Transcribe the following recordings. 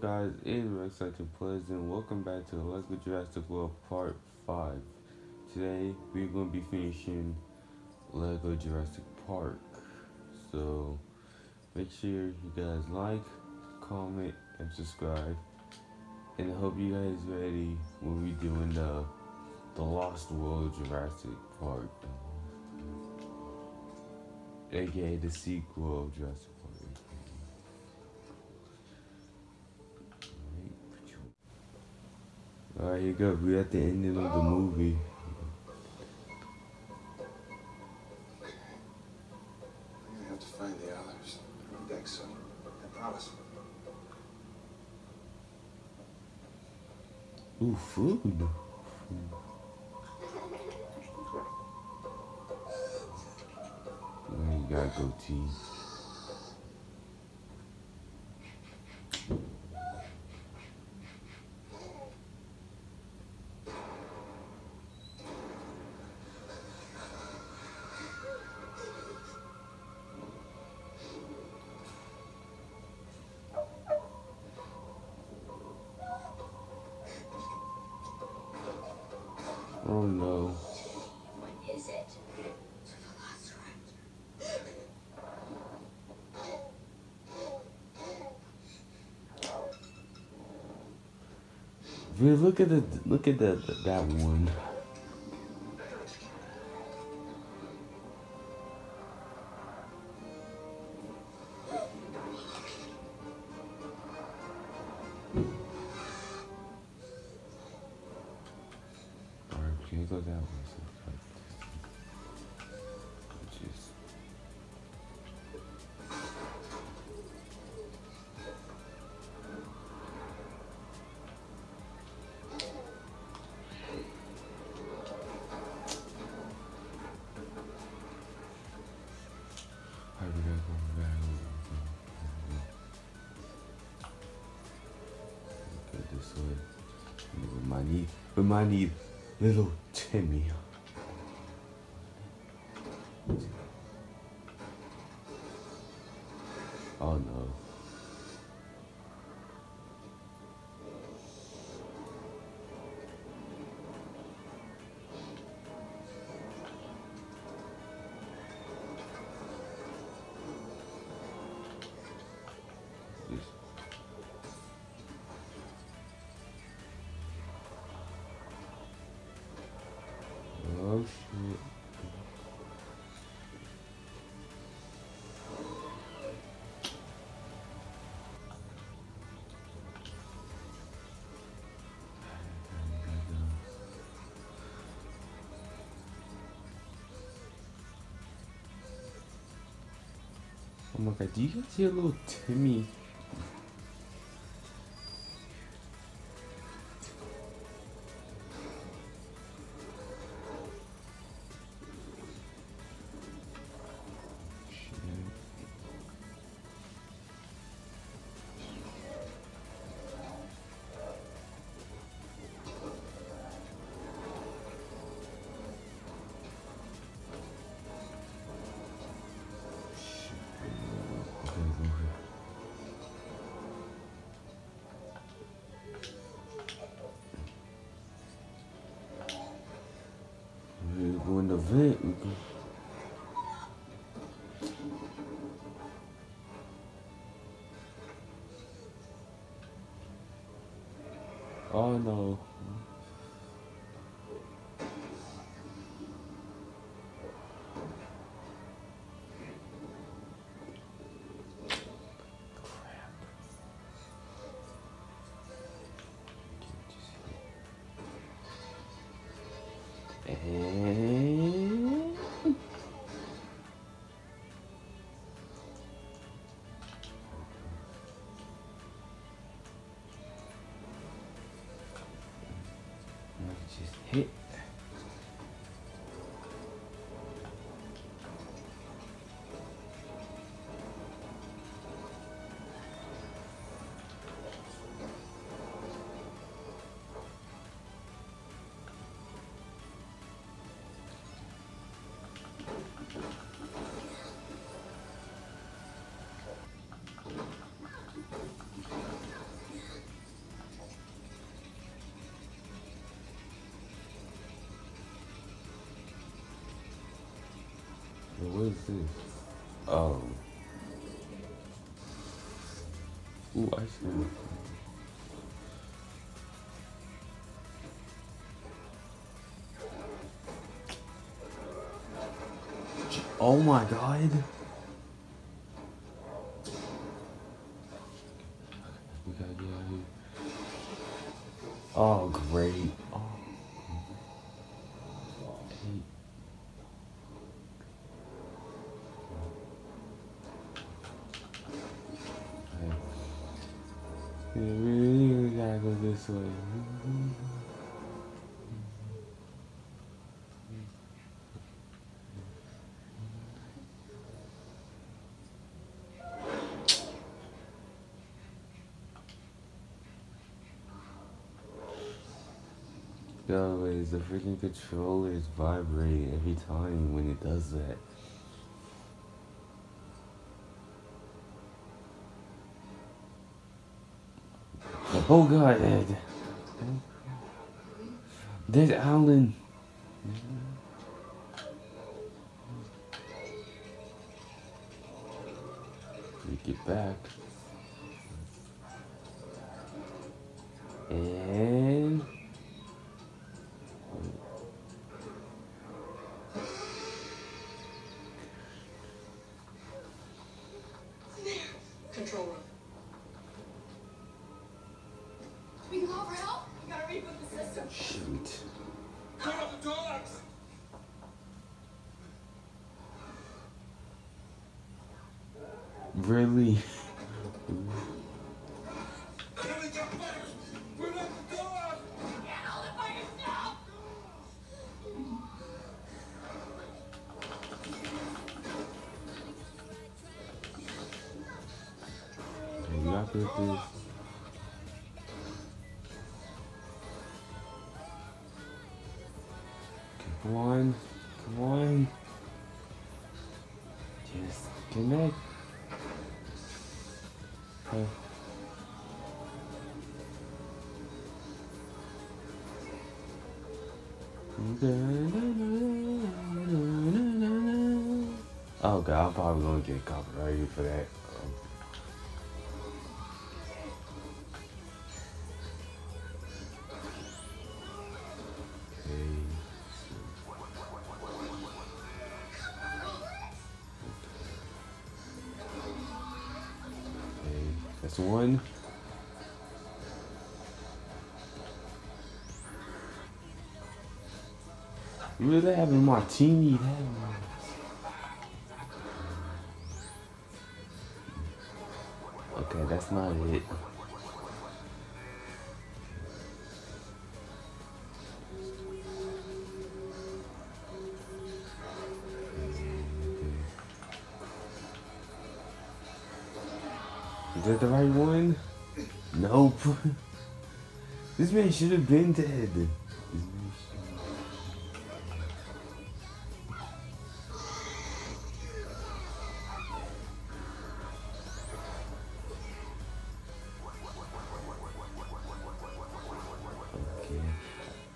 guys? It's Rex Such Pleasant. Welcome back to the Lego Jurassic World Part 5. Today, we're going to be finishing Lego Jurassic Park. So, make sure you guys like, comment, and subscribe. And I hope you guys ready when we doing the, the Lost World Jurassic Park. AKA the sequel of Jurassic Alright, here you go. We're at the ending of the movie. I'm gonna have to find the others. I don't think so. I promise. Ooh, food. There you got goatee. Oh no. Look at the look at the, that one. Alright, can you go that way? So it's like this. Just Little Timmy. Oh no. Oh my god, vent. Oh no. And Oh. Ooh, ice cream. Oh my god. Really gotta go this way. Yo, is the freaking controller is vibrating every time when it does that. Oh god, Ed. There's Alan. We get back. And Really? Oh god, I'm probably gonna get copyrighted for that. Martini? Okay, that's not it. Is that the right one? Nope. this man should have been dead.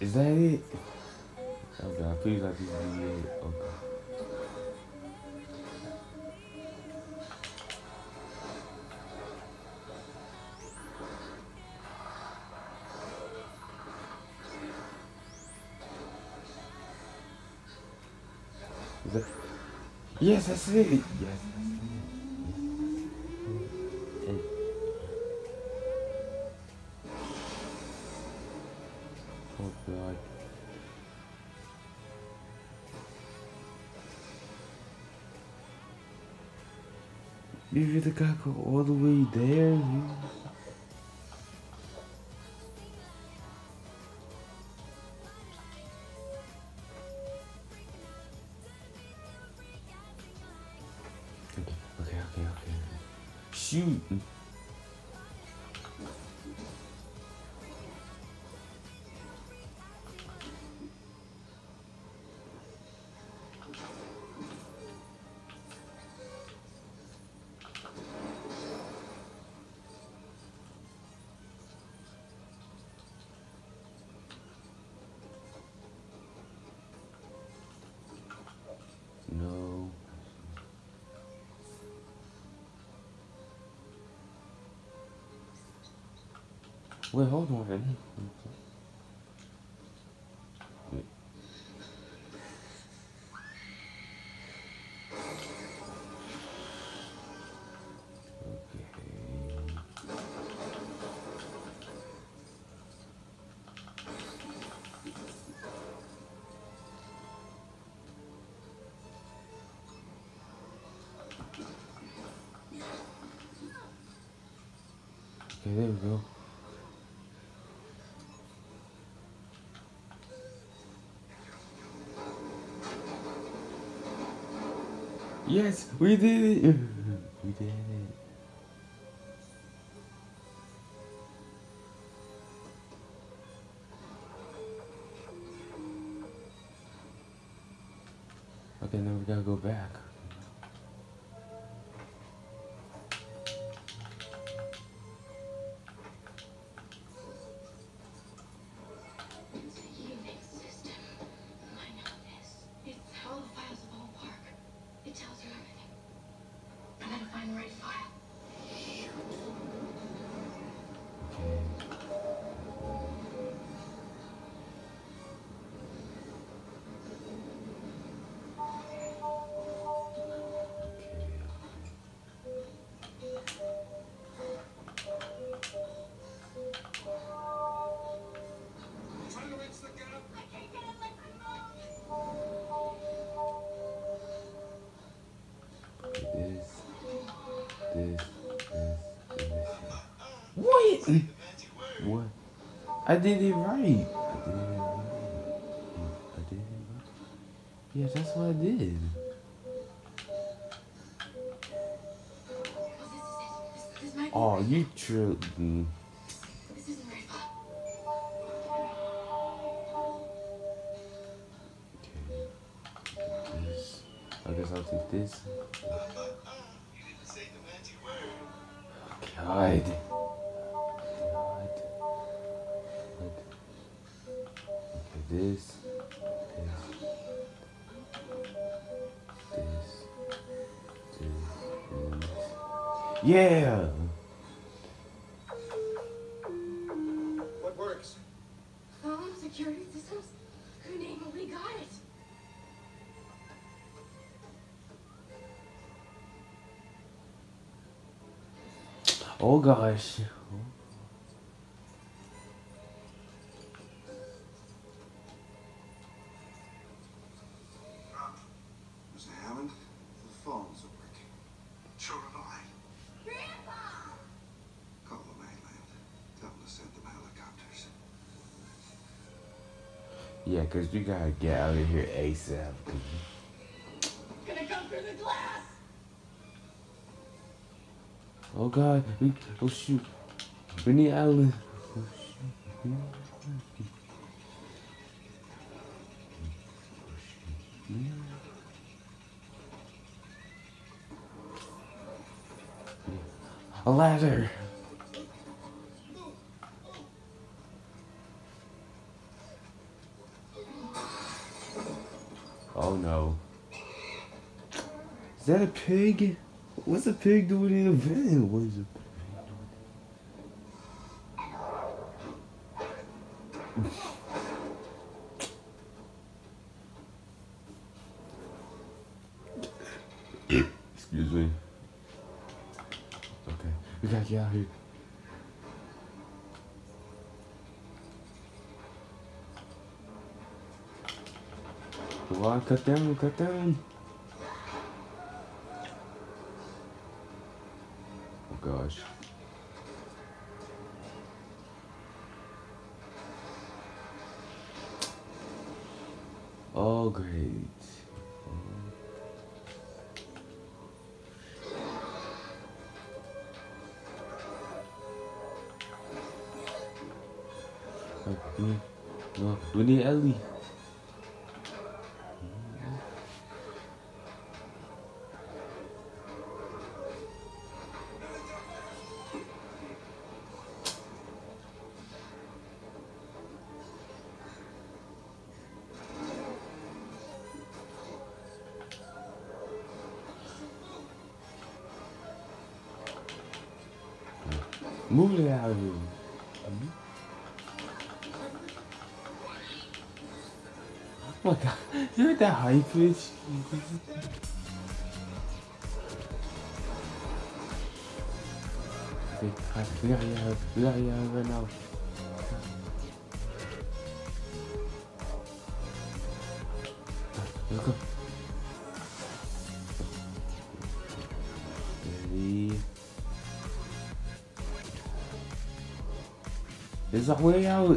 Is that it? Oh god, please let this be it. Oh, okay. Is that... Yes, that's it. You really gotta go all the way there? You... Okay, okay, okay, okay. Shoot! Wait, hold on. Okay, there we go. Yes, we did it. We did it. Okay, now we gotta go back. What? What? I did it right. I did it right. I did it right. Yes, that's what I did. Oh, this is it. This, this might be Oh, right. you tripped. This isn't very far. Okay. This. I guess I'll take this. You didn't say the magic word. God. Yeah! What works? Phone security systems? Who named we got it? Oh gosh. Yeah, cause we gotta get out of here ASAP. Gonna come through the glass! Oh god, we oh shoot. Benny Allen. Oh, shoot. A ladder. Is that a pig? What's a pig doing in a van? What is a pig doing? Excuse me. Okay, we gotta get out of here. Come on, cut down, cut down. Oh great. Oh, need, we need Ellie. Move it out of here. Oh my god, you heard that high pitch? I think I have, I think I have right now. zachujały.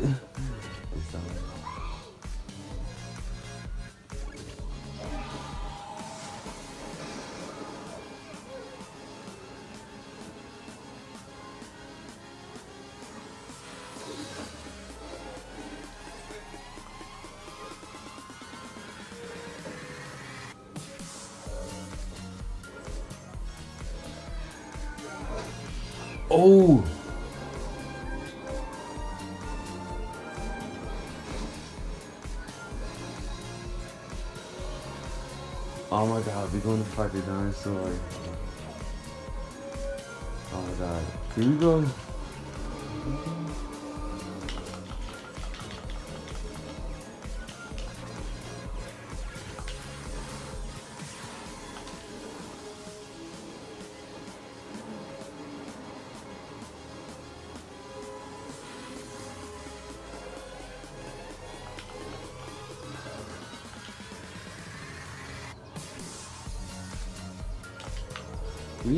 God, oh, we're going to fight the dinosaur. Oh my god. Here we go.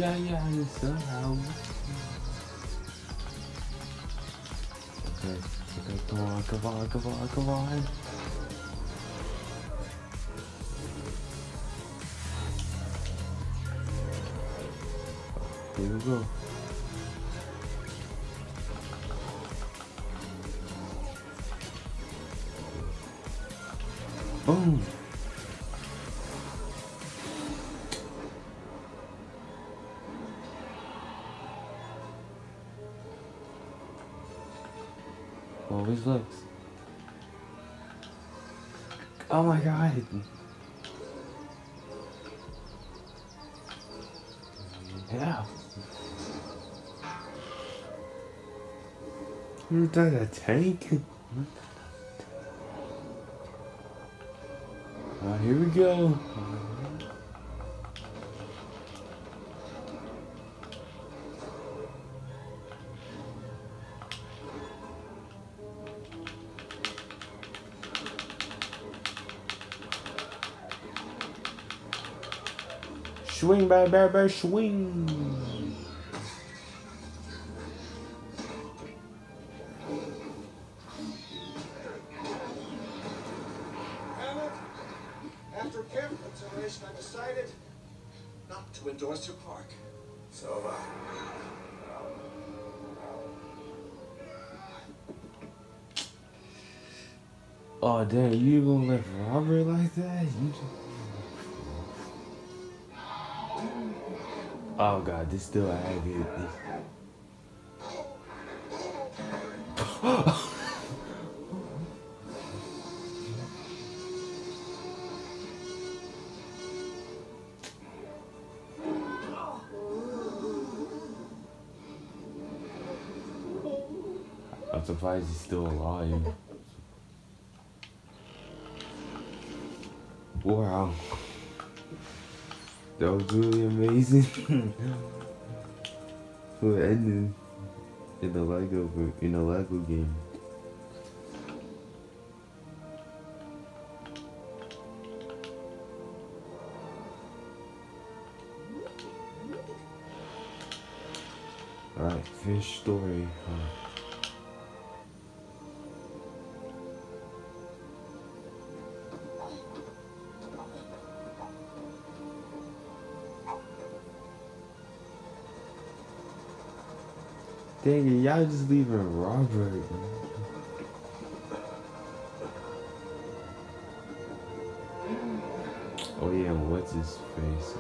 Are yeah, somehow. Okay, okay, come on, come on, come on, come on. Here we go. Boom. Looks. Oh my god. Yeah. Is that a tank? Uh, here we go. Swing, bear, bear, bear, swing. Anna, after careful consideration, I decided not to endorse your park. So, uh, Oh damn, you gonna let Robert like that? You just... Oh god, this still aggy. I'm surprised he's still alive. Wow. That was really amazing. Who ended in the Lego in a Lego game. Alright, fish story. Huh. Dang it, y'all just leaving Robert. Oh yeah, what's his face?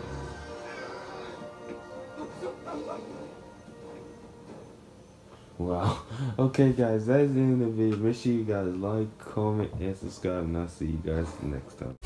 Wow. Okay guys, that's the end of the video. Make sure you guys like, comment, and subscribe, and I'll see you guys next time.